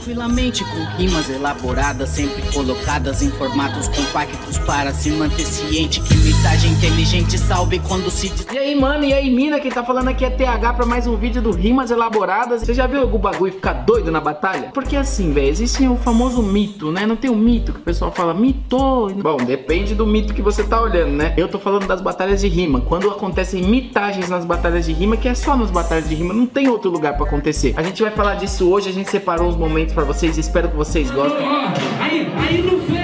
tranquilamente com rimas elaboradas, sempre colocadas em formatos compactos para se manter ciente que mensagem inteligente salve quando se. E aí, mano, e aí, mina, quem tá falando aqui é TH pra mais um vídeo do Rimas Elaboradas. Você já viu algum bagulho ficar doido na batalha? Porque assim, velho, existe o famoso mito, né? Não tem um mito que o pessoal fala mito. Bom, depende do mito que você tá olhando, né? Eu tô falando das batalhas de rima. Quando acontecem mitagens nas batalhas de rima, que é só nas batalhas de rima, não tem outro lugar pra acontecer. A gente vai falar disso hoje, a gente separou os momentos pra vocês, espero que vocês gostem. Aí, aí não foi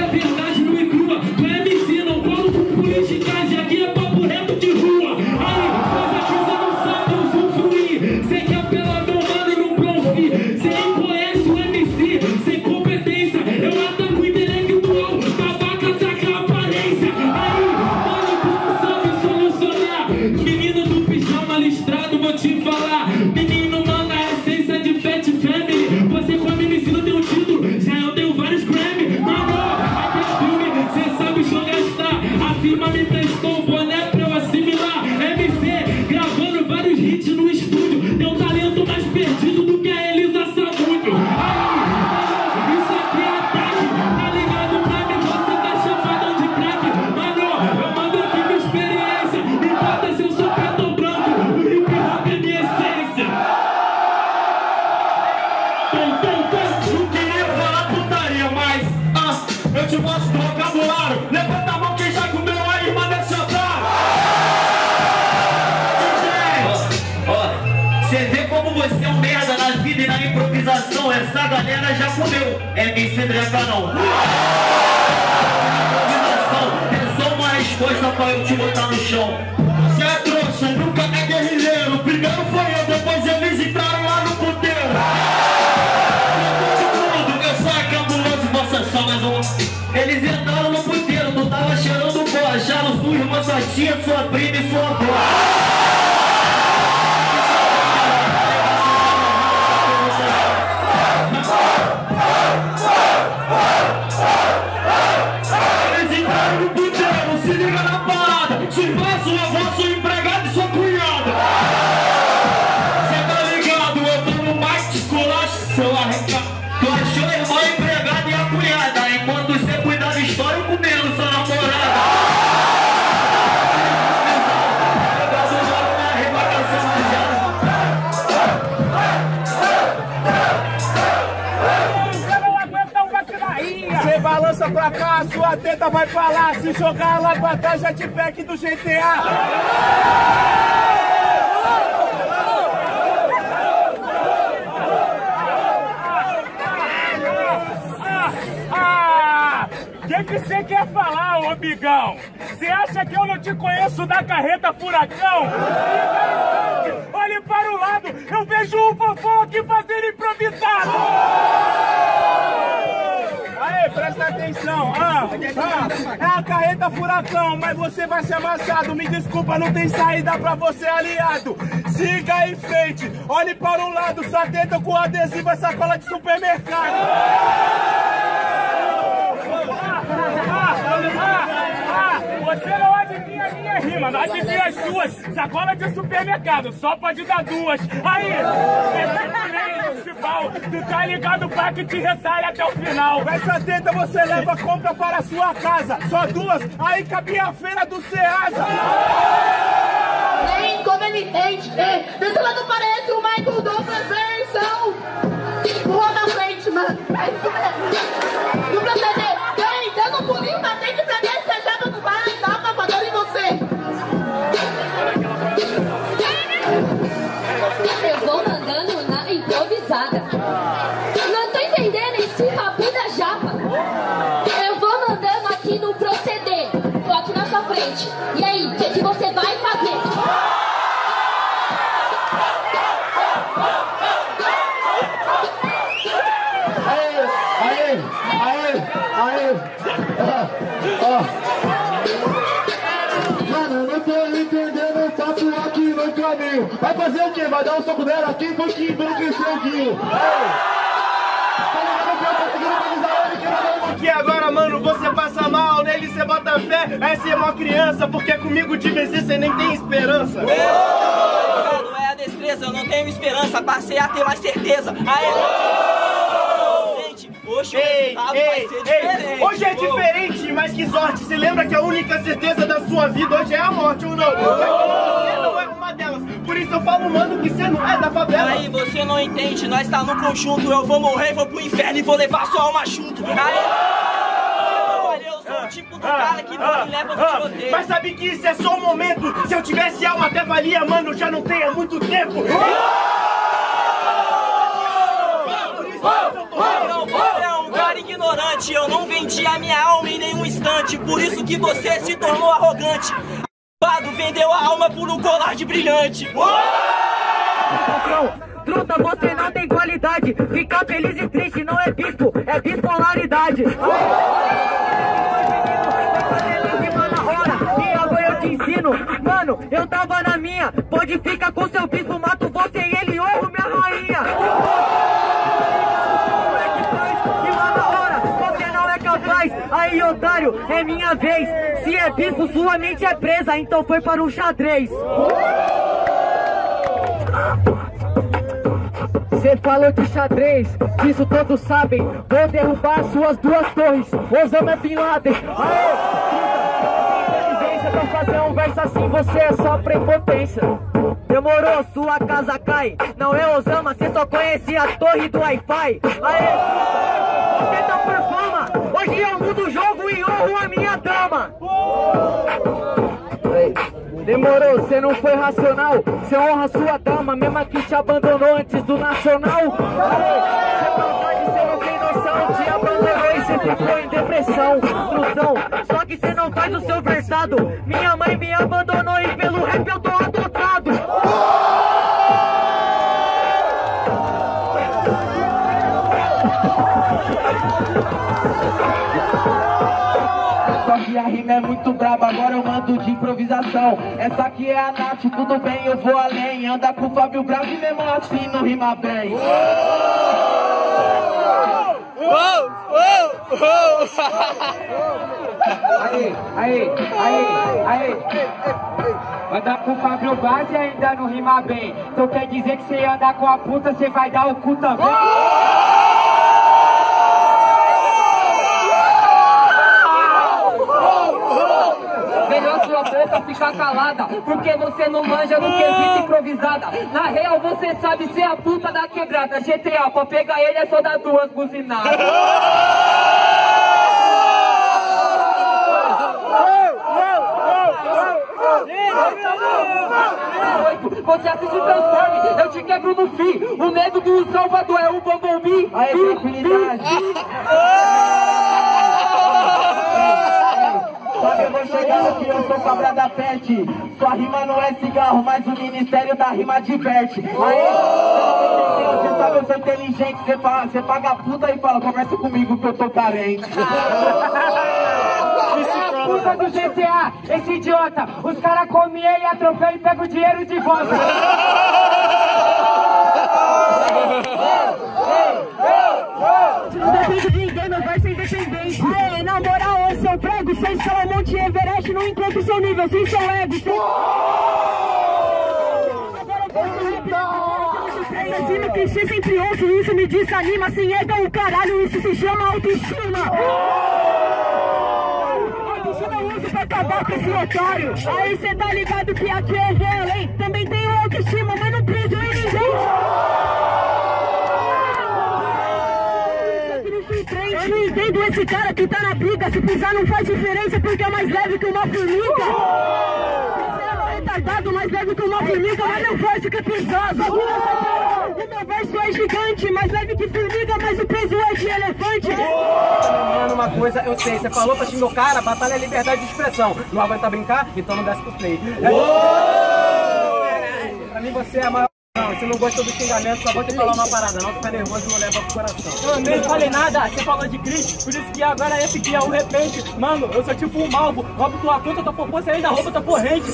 Essa galera já comeu. MC Dreca não. É só uma resposta pra eu te botar no chão. Você é trouxa, nunca é guerrilheiro. Primeiro foi eu, depois eles entraram lá no puteiro. Tudo, eu a cabuloso, você é só mais um. Eles entraram no puteiro, tu tava cheirando pó. Acharam sua irmã, sua tia, sua prima e sua avó. Seu arrecado. Tu achou a irmã empregada e a cunhada Enquanto você cuida da história, eu comendo sua namorada balança pra cá, sua teta vai lá. Se jogar lá pra trás, já te pegue do GTA. Ah! O que você quer falar, ô bigão? Você acha que eu não te conheço da carreta furacão? Olhe para o lado, eu vejo um fofão aqui fazendo improvisado! Aê, presta atenção. Ah, ah, é a carreta furacão, mas você vai ser amassado. Me desculpa, não tem saída pra você, aliado. Siga em frente, olhe para o lado, só tenta com adesivo e sacola de supermercado. Ah, ah, ah, você não adivinha a minha rima, não adivinha as suas. Sacola de supermercado, só pode dar duas. Aí, municipal, tu tá ligado pra que te retalha até o final. Essa teta você leva compra para a sua casa. Só duas, aí cabia a feira do Ceasa. É inconveniente, é. Desse lado parece o Michael Douglas caminho. Vai fazer o quê? Vai dar um soco nela aqui, foi que enlouqueceu o Guinho. Que agora, mano, você passa mal, nele você bota fé. Essa é uma criança, porque comigo de vencer você nem tem esperança. Não é a destreza, eu não tenho esperança, passei a ter mais certeza. Aê! Ei, ei, ei, hoje é diferente, mas que sorte. Se lembra que a única certeza da sua vida hoje é a morte ou não? Você não é. Por isso eu falo, mano, que você não é da favela. Aí você não entende, nós tá no conjunto. Eu vou morrer, vou pro inferno e vou levar sua alma junto. Aí, olha, eu sou o tipo do cara que não me leva no Ah, tiroteio. Mas sabe que isso é só um momento. Se eu tivesse alma até valia, mano, já não tem há muito tempo. Não, você é um cara ignorante. Eu não vendi a minha alma em nenhum instante. Por isso que você se tornou arrogante. Pado vendeu a alma por um colar de brilhante. Truta, você não tem qualidade. Ficar feliz e triste não é bispo, é bipolaridade. Mano, eu tava na minha. Pode ficar com seu bispo, mato você e Aí, otário, é minha vez. Se é bispo, sua mente é presa, então foi para o xadrez. Cê falou de xadrez, disso todos sabem. Vou derrubar suas duas torres. Osama Bin Laden. Aê! Pra fazer um verso assim, você é só prepotência. Demorou, sua casa cai. Não é Osama, cê só conhecia a torre do Wi-Fi. Aê! Honro a minha dama. Demorou, cê não foi racional. Cê honra sua dama, mesma que te abandonou antes do nacional. Não tem noção. Te abandonou e cê ficou em depressão. Só que cê não faz o seu versado. Minha mãe me abandonou muito braba, agora eu mando de improvisação. Essa aqui é a Nath, tudo bem, eu vou além. Anda com o Fábio Bravo e mesmo assim não rima bem. Aí, aí, aí, aí. Andar com o Fábio Braz e ainda não rima bem. Então quer dizer que você andar com a puta, você vai dar o cu também? Melhor sua ficar calada, porque você não manja no quesito improvisada. Na real, você sabe ser a puta da quebrada. GTA, pra pegar ele é só dar duas buzinadas. Você assiste Transforme, eu te quebro no fim. O medo do Salvador é o Bumblebee. Aí, tranquilidade. Sabe, eu vou chegar aqui, eu sou cabra da pet. Sua rima não é cigarro, mas o ministério da rima diverte. Aí, você sabe, eu sou inteligente. Você, fala, você paga a puta e fala, conversa comigo que eu tô carente. Puta do GTA, esse idiota. Os caras comem ele, atropelam e pegam o dinheiro de volta. Depende de ninguém, meu verso é independente. Aê, na moral, eu sou prego. Você escala Monte Everest, não encontro seu nível, sem seu ego. Sem... Essa cima clichê sempre ouço, isso me desanima. Sem ego é o caralho, isso se chama autoestima. Autoestima eu uso pra acabar com esse otário. Aí cê tá ligado que aqui eu vou além. Também tenho autoestima, mas não preso em ninguém. Eu não entendo esse cara que tá na briga. Se pisar não faz diferença porque é mais leve que uma formiga. Você é retardado, mais leve que uma formiga, mas não forte que é pesado. O meu verso é gigante, mais leve que formiga, mas o peso é de elefante. Mano, uma coisa eu sei, você falou pra xingar o cara, batalha é liberdade de expressão. Não aguenta brincar? Então não desce pro play. Pra mim você é a maior. Não, se não gostou do xingamento, só vou te falar uma parada, não fica nervoso e não leva pro coração. Eu nem falei nada, você falou de Cris, por isso que agora esse aqui é o repente. Mano, eu sou tipo um malvo, roubo tua conta, tua popô, você ainda rouba tua corrente.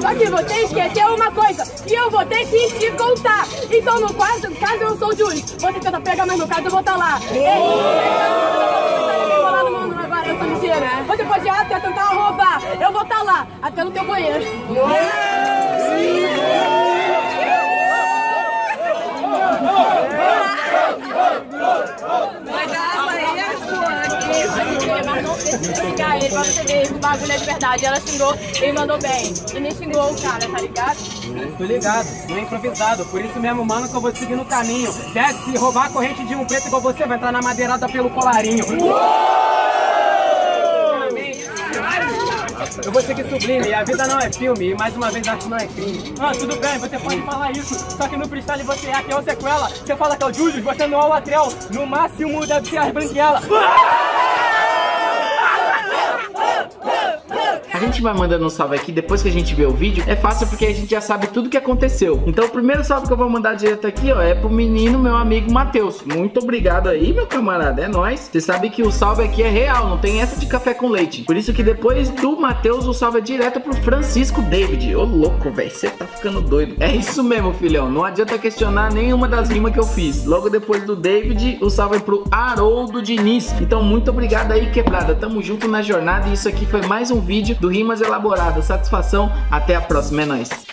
Só que você esqueceu uma coisa, que eu vou ter que te contar. Então, no caso, caso eu sou o juiz, você tenta pegar, mas no caso eu vou estar lá. Você pode até tentar roubar. Eu vou até no teu banheiro. Dar aí as Mas não precisa xingar ele pra você ver que o bagulho é de verdade. Ela xingou, ele mandou bem. E nem xingou o cara, tá ligado? Tô ligado, não é improvisado. Por isso mesmo, mano, que eu vou seguir no caminho. Desce, roubar a corrente de um preto igual você, vai entrar na madeirada pelo colarinho. Eu vou seguir sublime, a vida não é filme, e mais uma vez arte não é crime. Ah, tudo bem, você pode falar isso, só que no freestyle você é que é o sequela. Você fala que é o Julius, você não é o Atrel, no máximo deve ser as branquelas. A gente vai mandando um salve aqui depois que a gente vê o vídeo. É fácil porque a gente já sabe tudo que aconteceu. Então o primeiro salve que eu vou mandar direto aqui, ó, é pro menino, meu amigo Matheus. Muito obrigado aí, meu camarada. É nóis. Você sabe que o salve aqui é real, não tem essa de café com leite. Por isso que depois do Matheus, o salve é direto pro Francisco David. Ô louco, velho, você tá ficando doido. É isso mesmo, filhão. Não adianta questionar nenhuma das rimas que eu fiz. Logo depois do David, o salve é pro Haroldo Diniz. Então muito obrigado aí, quebrada. Tamo junto na jornada e isso aqui foi mais um vídeo do Rimas Elaboradas. Satisfação, até a próxima, é nóis.